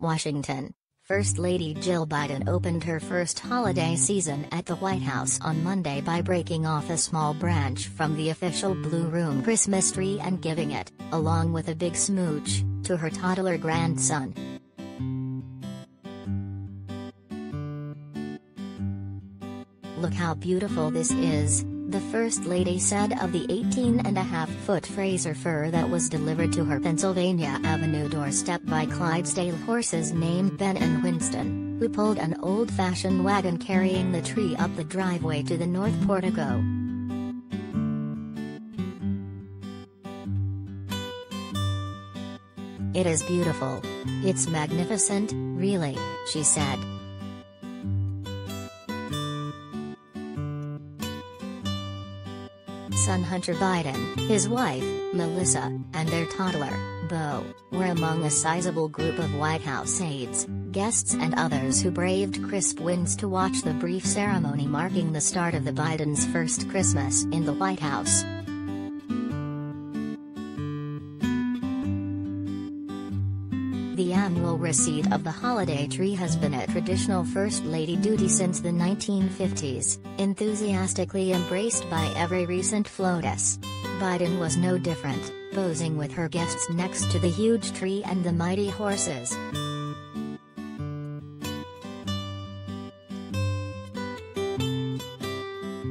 Washington. First Lady Jill Biden opened her first holiday season at the White House on Monday by breaking off a small branch from the official Blue Room Christmas tree and giving it, along with a big smooch, to her toddler grandson. Look how beautiful this is, the First Lady said of the 18-and-a-half-foot Fraser fir that was delivered to her Pennsylvania Avenue doorstep by Clydesdale horses named Ben and Winston, who pulled an old-fashioned wagon carrying the tree up the driveway to the north portico. It is beautiful. It's magnificent, really, she said. Son Hunter Biden, his wife, Melissa, and their toddler, Beau, were among a sizable group of White House aides, guests and others who braved crisp winds to watch the brief ceremony marking the start of the Biden's first Christmas in the White House. The annual receipt of the holiday tree has been a traditional First Lady duty since the 1950s, enthusiastically embraced by every recent FLOTUS. Biden was no different, posing with her guests next to the huge tree and the mighty horses.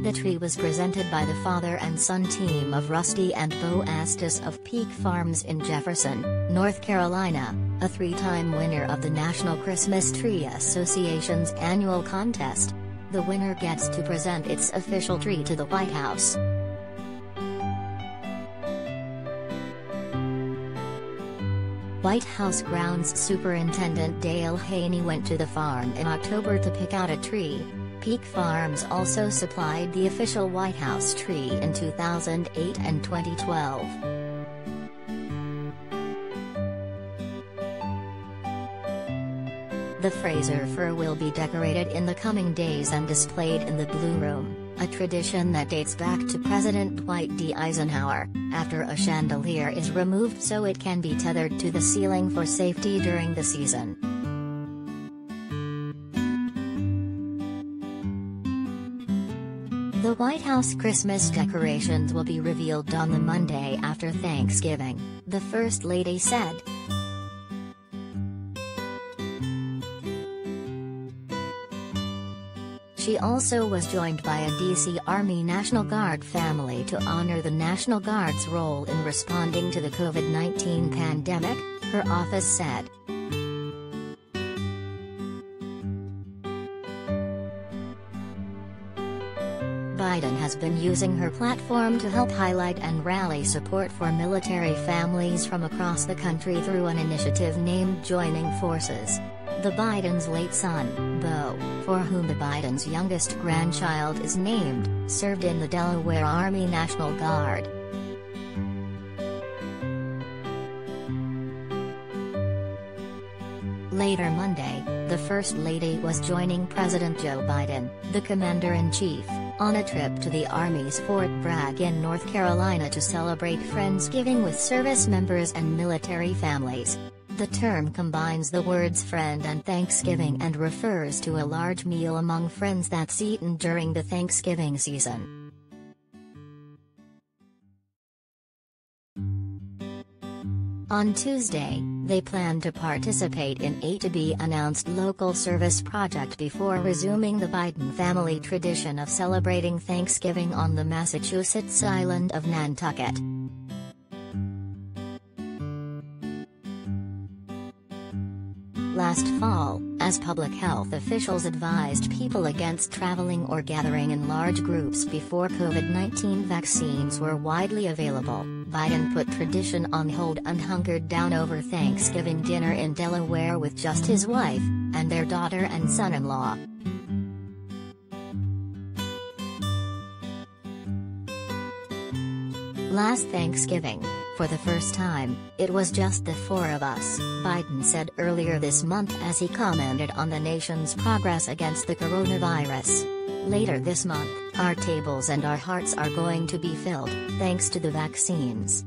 The tree was presented by the father and son team of Rusty and Beau Estes of Peak Farms in Jefferson, North Carolina, a three-time winner of the National Christmas Tree Association's annual contest. The winner gets to present its official tree to the White House. White House Grounds Superintendent Dale Haney went to the farm in October to pick out a tree, Peak Farms also supplied the official White House tree in 2008 and 2012. The Fraser fir will be decorated in the coming days and displayed in the Blue Room, a tradition that dates back to President Dwight D. Eisenhower, after a chandelier is removed so it can be tethered to the ceiling for safety during the season. The White House Christmas decorations will be revealed on the Monday after Thanksgiving, the First Lady said. She also was joined by a D.C. Army National Guard family to honor the National Guard's role in responding to the COVID-19 pandemic, her office said. Biden has been using her platform to help highlight and rally support for military families from across the country through an initiative named Joining Forces. The Biden's late son, Beau, for whom the Biden's youngest grandchild is named, served in the Delaware Army National Guard. Later Monday, the First Lady was joining President Joe Biden, the Commander-in-Chief, on a trip to the Army's Fort Bragg in North Carolina to celebrate Friendsgiving with service members and military families. The term combines the words friend and Thanksgiving and refers to a large meal among friends that's eaten during the Thanksgiving season. On Tuesday, they plan to participate in a to-be-announced local service project before resuming the Biden family tradition of celebrating Thanksgiving on the Massachusetts island of Nantucket. Last fall, as public health officials advised people against traveling or gathering in large groups before COVID-19 vaccines were widely available, Biden put tradition on hold and hunkered down over Thanksgiving dinner in Delaware with just his wife, and their daughter and son-in-law. Last Thanksgiving, for the first time, it was just the four of us, Biden said earlier this month as he commented on the nation's progress against the coronavirus. Later this month, our tables and our hearts are going to be filled, thanks to the vaccines.